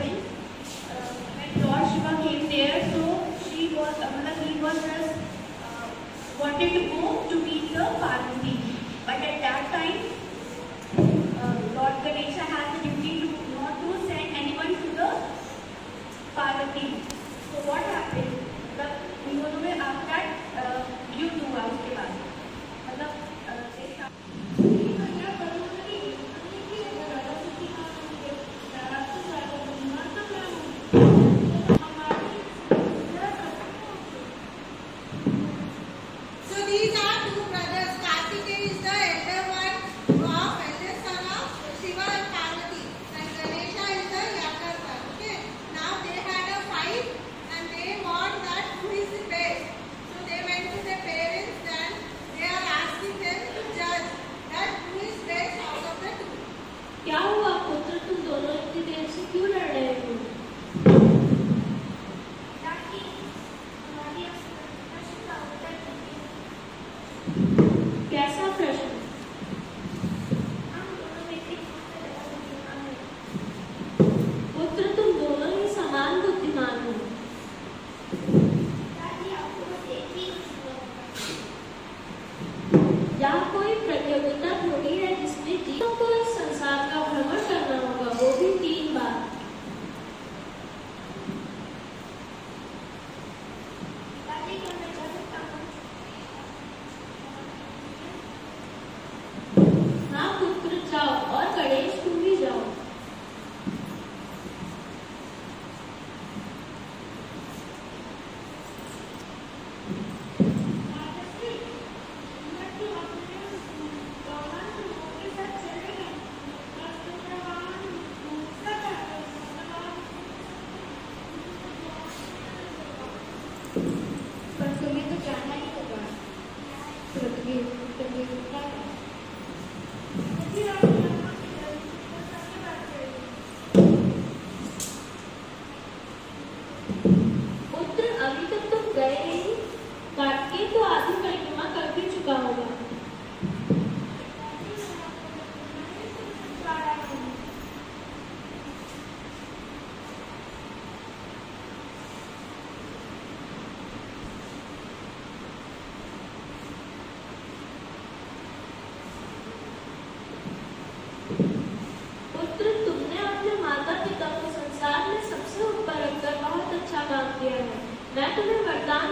happy तुम्हें तो जाना ही होगा। तो अभी तक तुम गए नहीं। कार्तिकेय तो आधी परिक्रमा कर भी चुका होगा।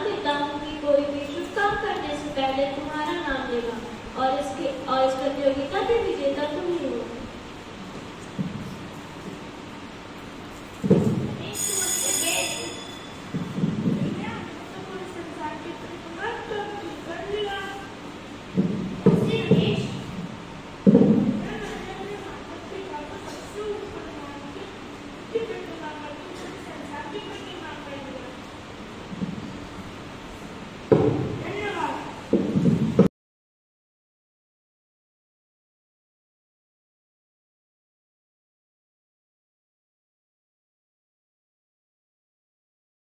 देता हूँ कि कोई भी शुभ काम करने से पहले तुम्हारा नाम